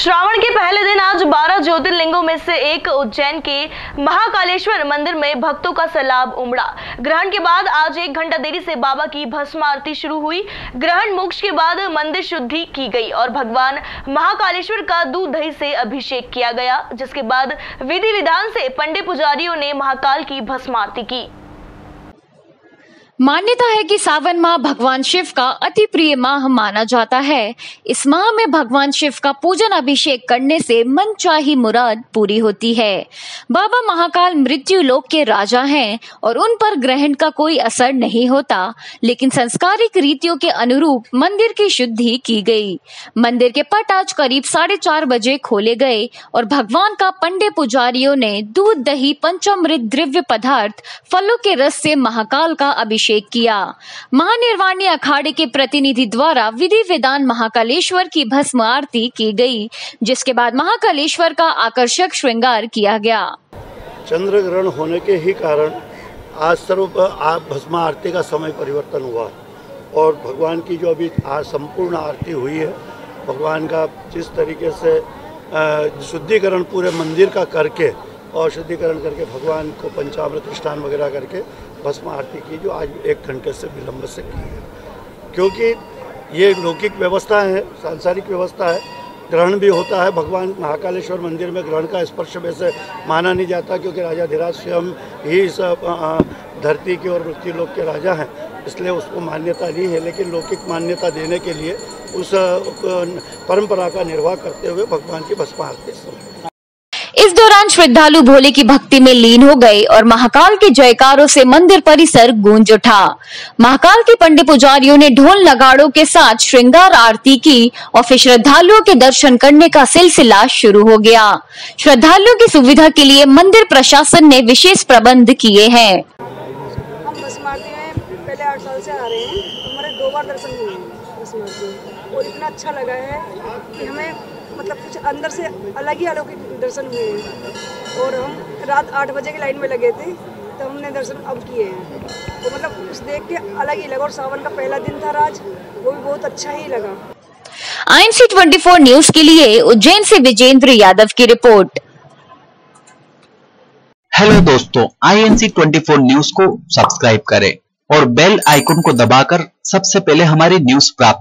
श्रावण के पहले दिन आज 12 ज्योतिर्लिंगों में से एक उज्जैन के महाकालेश्वर मंदिर में भक्तों का सैलाब उमड़ा। ग्रहण के बाद आज एक घंटा देरी से बाबा की भस्म आरती शुरू हुई। ग्रहण मोक्ष के बाद मंदिर शुद्धि की गई और भगवान महाकालेश्वर का दूध दही से अभिषेक किया गया, जिसके बाद विधि विधान से पंडित पुजारियों ने महाकाल की भस्म आरती की। मान्यता है कि सावन माह भगवान शिव का अति प्रिय माह माना जाता है। इस माह में भगवान शिव का पूजन अभिषेक करने से मन चाही मुराद पूरी होती है। बाबा महाकाल मृत्यु लोक के राजा हैं और उन पर ग्रहण का कोई असर नहीं होता, लेकिन संस्कारिक रीतियों के अनुरूप मंदिर की शुद्धि की गई। मंदिर के पट आज करीब साढ़े चार बजे खोले गए और भगवान का पंडे पुजारियों ने दूध, दही, पंचामृत, द्रव्य पदार्थ, फलों के रस से महाकाल का अभिषेक अभिषेक किया। महानिर्वाणी अखाड़े के प्रतिनिधि द्वारा विधि विधान महाकालेश्वर की भस्म आरती की गई, जिसके बाद महाकालेश्वर का आकर्षक श्रृंगार किया गया। चंद्र ग्रहण होने के ही कारण आज सर्व भस्म आरती का समय परिवर्तन हुआ और भगवान की जो अभी संपूर्ण आरती हुई है, भगवान का जिस तरीके से शुद्धिकरण पूरे मंदिर का करके, और शुद्धिकरण करके भगवान को पंचामृत, स्नान वगैरह करके भस्म आरती की जो आज एक घंटे से विलम्ब से की है। क्योंकि ये लौकिक व्यवस्था है, सांसारिक व्यवस्था है, ग्रहण भी होता है। भगवान महाकालेश्वर मंदिर में ग्रहण का स्पर्श वैसे माना नहीं जाता क्योंकि राजा धीराज स्वयं ही इस धरती के और मृत्यु लोक के राजा हैं। इसलिए उसको मान्यता नहीं है, लेकिन लौकिक मान्यता देने के लिए उस परंपरा का निर्वाह करते हुए भगवान की भस्म आरती दौरान श्रद्धालु भोले की भक्ति में लीन हो गए और महाकाल के जयकारों से मंदिर परिसर गूंज उठा। महाकाल के पंडित पुजारियों ने ढोल नगाड़ों के साथ श्रृंगार आरती की और फिर श्रद्धालुओं के दर्शन करने का सिलसिला शुरू हो गया। श्रद्धालुओं की सुविधा के लिए मंदिर प्रशासन ने विशेष प्रबंध किए हैं। हम पहले आठ साल से आ रहे हैं। हमारे दो बार दर्शन हुए और इतना अच्छा लगा है कि हमें मतलब कुछ अंदर से अलग ही अलौकिक दर्शन हुए हैं। और हम रात आठ बजे की लाइन में लगे थे तो हमने दर्शन अब किए हैं। तो मतलब कुछ देख के अलग ही लगा और सावन का पहला दिन था राज वो भी बहुत अच्छा ही लगा। I C twenty four news के लिए उज्जैन से विजेंद्र यादव की रिपोर्ट। हेलो दोस्तों I N C twenty four news को सब्सक्राइब करें। और बेल आइकन को दबाकर सबसे पहले हमारी न्यूज़ प्राप्त